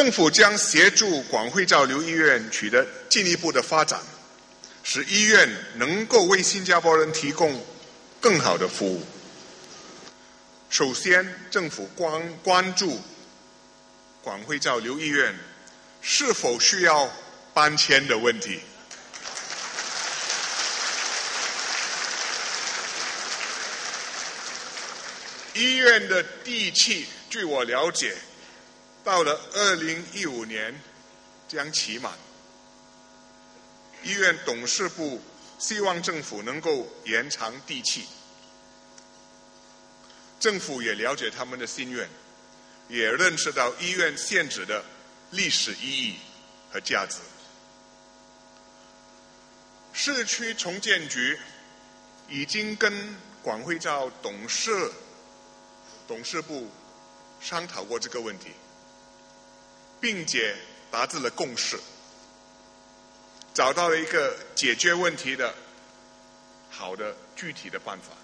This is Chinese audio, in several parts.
政府将协助广汇照流医院取得进一步的发展，使医院能够为新加坡人提供更好的服务。首先，政府关关注广汇照流医院是否需要搬迁的问题。医院的地契，据我了解，到了二零一五年将期满。医院董事部希望政府能够延长地契。政府也了解他们的心愿，也认识到医院现址的历史意义和价值。市区重建局已经跟广汇照董事董事部商讨过这个问题，并且达至了共识，找到了一个解决问题的好的具体的办法。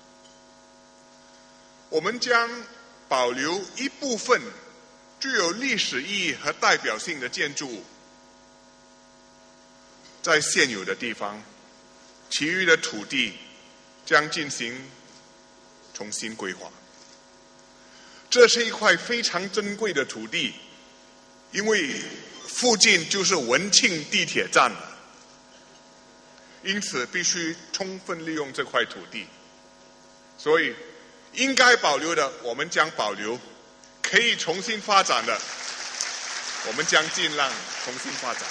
我们将保留一部分具有历史意义和代表性的建筑，在现有的地方，其余的土地将进行重新规划。这是一块非常珍贵的土地，因为附近就是文庆地铁站，因此必须充分利用这块土地，所以。应该保留的，我们将保留；可以重新发展的，我们将尽量重新发展。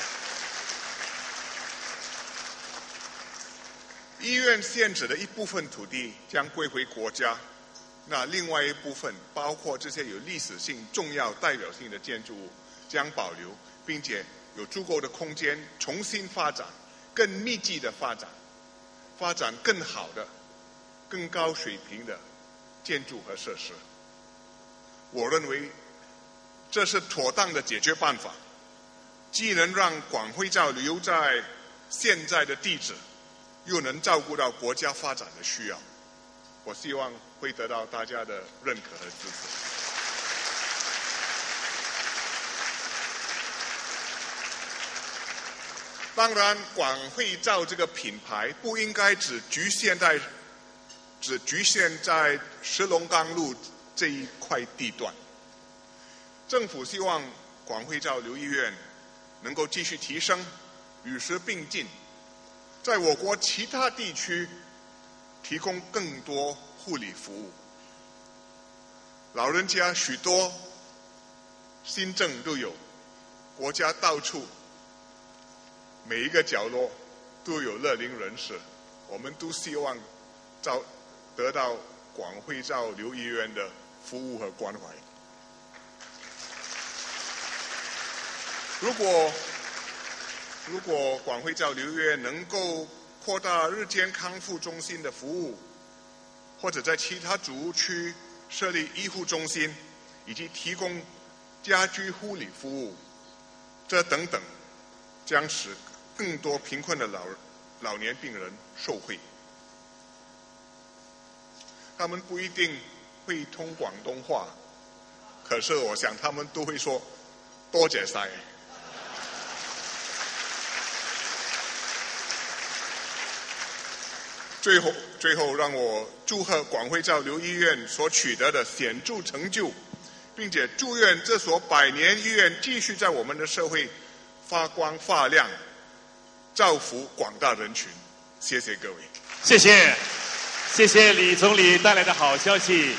医院现址的一部分土地将归回国家，那另外一部分，包括这些有历史性、重要、代表性的建筑物，将保留，并且有足够的空间重新发展，更密集的发展，发展更好的、更高水平的。建筑和设施，我认为这是妥当的解决办法，既能让广汇照留在现在的地址，又能照顾到国家发展的需要。我希望会得到大家的认可和支持。当然，广汇照这个品牌不应该只局限在。只局限在石龙岗路这一块地段。政府希望广汇照留医院能够继续提升，与时并进，在我国其他地区提供更多护理服务。老人家许多新政都有，国家到处每一个角落都有乐龄人士，我们都希望招。得到广汇照留医院的服务和关怀。如果如果广汇照留医院能够扩大日间康复中心的服务，或者在其他主区设立医护中心，以及提供家居护理服务，这等等，将使更多贫困的老老年病人受惠。他们不一定会通广东话，可是我想他们都会说多谢晒。最后，最后让我祝贺广汇照流医院所取得的显著成就，并且祝愿这所百年医院继续在我们的社会发光发亮，造福广大人群。谢谢各位，谢谢。谢谢李总理带来的好消息。